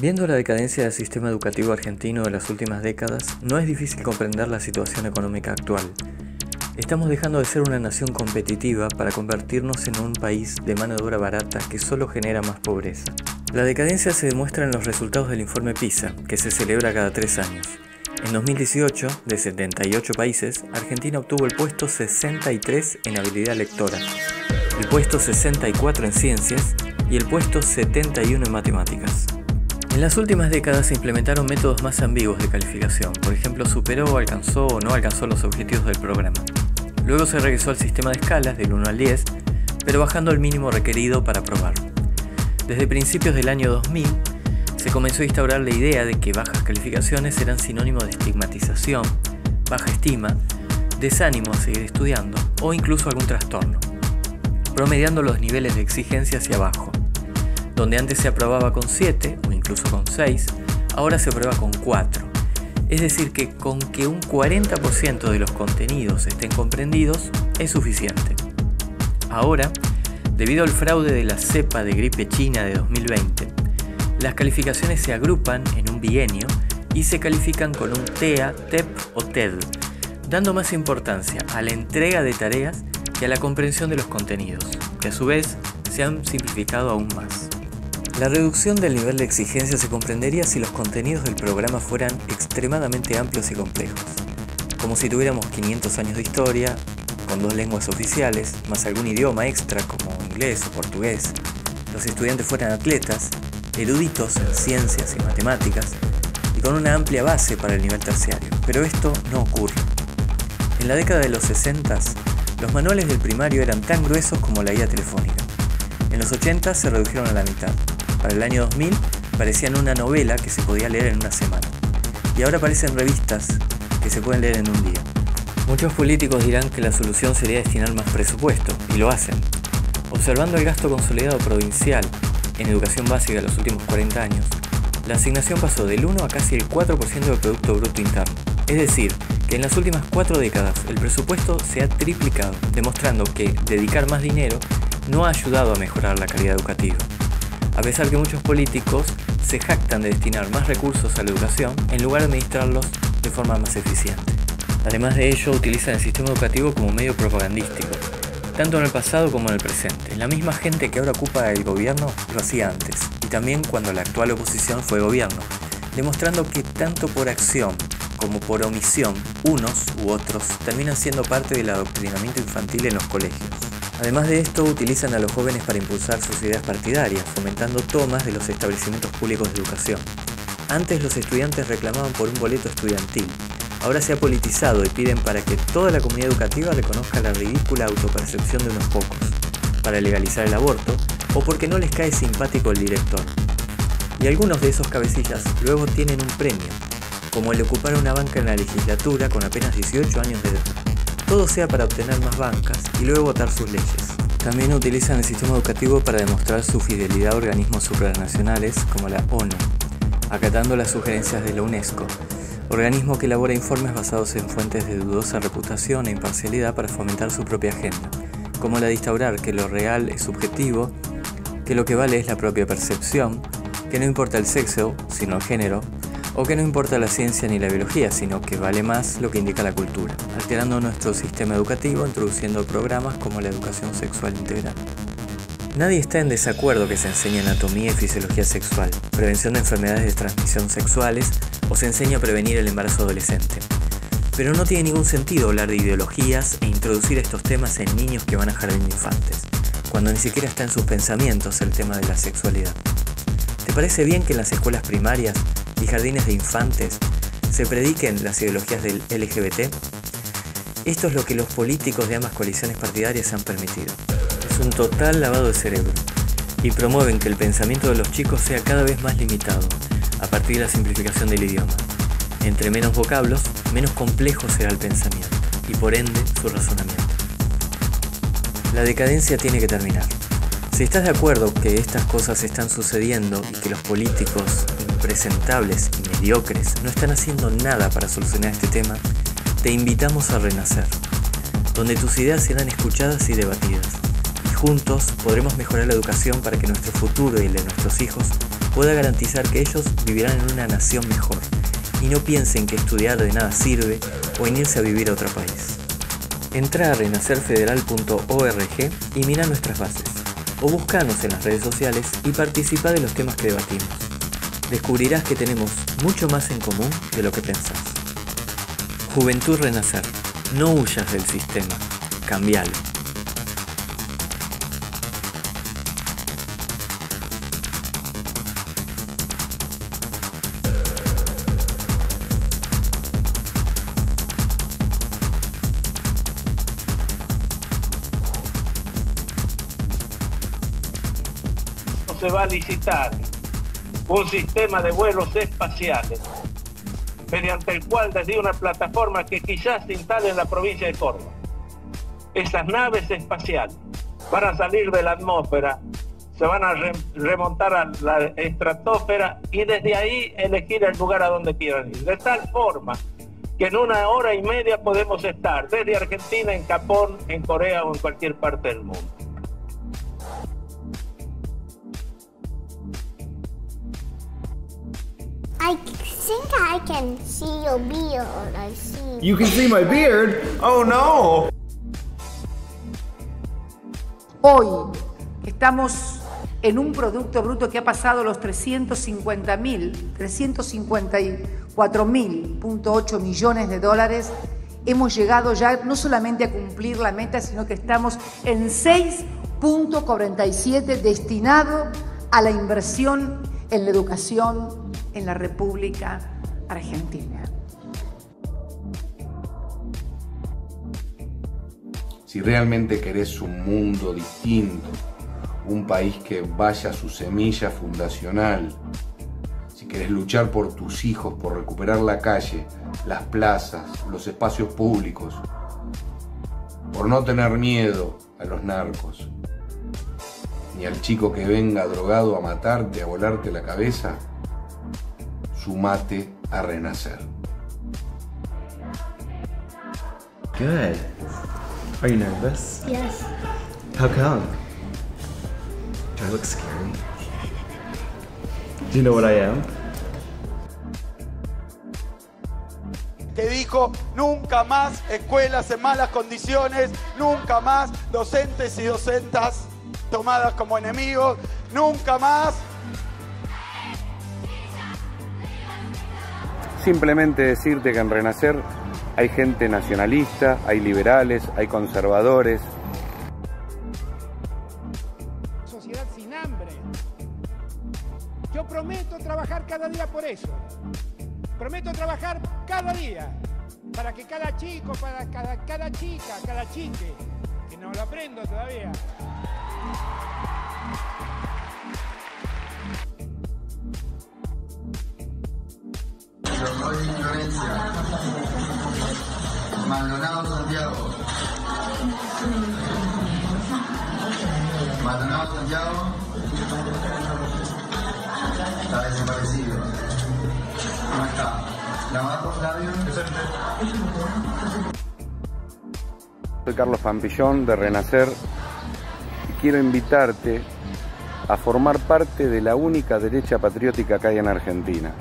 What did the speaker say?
Viendo la decadencia del sistema educativo argentino de las últimas décadas, no es difícil comprender la situación económica actual. Estamos dejando de ser una nación competitiva para convertirnos en un país de mano de barata que solo genera más pobreza. La decadencia se demuestra en los resultados del informe PISA, que se celebra cada tres años. En 2018, de 78 países, Argentina obtuvo el puesto 63 en habilidad lectora, el puesto 64 en ciencias y el puesto 71 en matemáticas. En las últimas décadas se implementaron métodos más ambiguos de calificación, por ejemplo, superó, alcanzó o no alcanzó los objetivos del programa. Luego se regresó al sistema de escalas del 1 al 10, pero bajando el mínimo requerido para aprobar. Desde principios del año 2000, se comenzó a instaurar la idea de que bajas calificaciones eran sinónimo de estigmatización, baja estima, desánimo a seguir estudiando o incluso algún trastorno, promediando los niveles de exigencia hacia abajo. Donde antes se aprobaba con 7 o incluso con 6, ahora se aprueba con 4. Es decir, que con que un 40% de los contenidos estén comprendidos es suficiente. Ahora, debido al fraude de la cepa de gripe china de 2020, las calificaciones se agrupan en un bienio y se califican con un TEA, TEP o TED, dando más importancia a la entrega de tareas que a la comprensión de los contenidos, que a su vez se han simplificado aún más. La reducción del nivel de exigencia se comprendería si los contenidos del programa fueran extremadamente amplios y complejos, como si tuviéramos 500 años de historia, con dos lenguas oficiales, más algún idioma extra como inglés o portugués, los estudiantes fueran atletas, eruditos en ciencias y matemáticas, y con una amplia base para el nivel terciario. Pero esto no ocurre. En la década de los 60, los manuales del primario eran tan gruesos como la guía telefónica. En los 80 se redujeron a la mitad. Para el año 2000 parecían una novela que se podía leer en una semana. Y ahora parecen revistas que se pueden leer en un día. Muchos políticos dirán que la solución sería destinar más presupuesto, y lo hacen. Observando el gasto consolidado provincial en educación básica en los últimos 40 años, la asignación pasó del 1 a casi el 4% del Producto Bruto Interno. Es decir, que en las últimas cuatro décadas el presupuesto se ha triplicado, demostrando que dedicar más dinero no ha ayudado a mejorar la calidad educativa a pesar que muchos políticos se jactan de destinar más recursos a la educación en lugar de administrarlos de forma más eficiente. Además de ello, utilizan el sistema educativo como medio propagandístico, tanto en el pasado como en el presente. La misma gente que ahora ocupa el gobierno lo hacía antes, y también cuando la actual oposición fue gobierno, demostrando que tanto por acción como por omisión, unos u otros terminan siendo parte del adoctrinamiento infantil en los colegios. Además de esto, utilizan a los jóvenes para impulsar sus ideas partidarias, fomentando tomas de los establecimientos públicos de educación. Antes los estudiantes reclamaban por un boleto estudiantil. Ahora se ha politizado y piden para que toda la comunidad educativa reconozca la ridícula autopercepción de unos pocos, para legalizar el aborto o porque no les cae simpático el director. Y algunos de esos cabecillas luego tienen un premio, como el de ocupar una banca en la legislatura con apenas 18 años de edad todo sea para obtener más bancas y luego votar sus leyes. También utilizan el sistema educativo para demostrar su fidelidad a organismos supranacionales como la ONU, acatando las sugerencias de la UNESCO, organismo que elabora informes basados en fuentes de dudosa reputación e imparcialidad para fomentar su propia agenda, como la de instaurar que lo real es subjetivo, que lo que vale es la propia percepción, que no importa el sexo, sino el género, o que no importa la ciencia ni la biología, sino que vale más lo que indica la cultura, alterando nuestro sistema educativo introduciendo programas como la educación sexual integral. Nadie está en desacuerdo que se enseñe anatomía y fisiología sexual, prevención de enfermedades de transmisión sexuales o se enseñe a prevenir el embarazo adolescente. Pero no tiene ningún sentido hablar de ideologías e introducir estos temas en niños que van a jardín de infantes, cuando ni siquiera está en sus pensamientos el tema de la sexualidad. ¿Te parece bien que en las escuelas primarias y jardines de infantes se prediquen las ideologías del LGBT? Esto es lo que los políticos de ambas coaliciones partidarias han permitido. Es un total lavado de cerebro y promueven que el pensamiento de los chicos sea cada vez más limitado a partir de la simplificación del idioma. Entre menos vocablos, menos complejo será el pensamiento y por ende su razonamiento. La decadencia tiene que terminar. Si estás de acuerdo que estas cosas están sucediendo y que los políticos impresentables y mediocres no están haciendo nada para solucionar este tema, te invitamos a renacer, donde tus ideas serán escuchadas y debatidas, y juntos podremos mejorar la educación para que nuestro futuro y el de nuestros hijos pueda garantizar que ellos vivirán en una nación mejor y no piensen que estudiar de nada sirve o en irse a vivir a otro país. Entra a renacerfederal.org y mira nuestras bases, o búscanos en las redes sociales y participa de los temas que debatimos. Descubrirás que tenemos mucho más en común de lo que pensás. Juventud Renacer. No huyas del sistema, cambialo. Se va a licitar un sistema de vuelos espaciales mediante el cual desde una plataforma que quizás se instale en la provincia de Córdoba, esas naves espaciales van a salir de la atmósfera, se van a remontar a la estratosfera y desde ahí elegir el lugar a donde quieran ir. De tal forma que en una hora y media podemos estar desde Argentina, en Japón, en Corea o en cualquier parte del mundo. I think I can see your beard. I see. You can see my beard? Oh no. Hoy estamos en un Producto Bruto que ha pasado los 350 mil, 354 mil, millones de dólares. Hemos llegado ya no solamente a cumplir la meta, sino que estamos en 6.47 destinado a la inversión en la educación en la República Argentina. Si realmente querés un mundo distinto, un país que vaya a su semilla fundacional, si querés luchar por tus hijos, por recuperar la calle, las plazas, los espacios públicos, por no tener miedo a los narcos, ni al chico que venga drogado a matarte, a volarte la cabeza, sumate a renacer. Good. Are you nervous? Yes. How come? Do I look scary? Do you know what I am? que dijo nunca más escuelas en malas condiciones, nunca más docentes y docentas tomadas como enemigos, nunca más Simplemente decirte que en Renacer hay gente nacionalista, hay liberales, hay conservadores. Sociedad sin hambre. Yo prometo trabajar cada día por eso. Prometo trabajar cada día para que cada chico, para cada, cada chica, cada chique, que no lo aprendo todavía, Maldonado Santiago. Maldonado Santiago. Está desaparecido. ¿Cómo está? ¿Lavado Flavio? Soy Carlos Pampillón de Renacer y quiero invitarte a formar parte de la única derecha patriótica que hay en Argentina.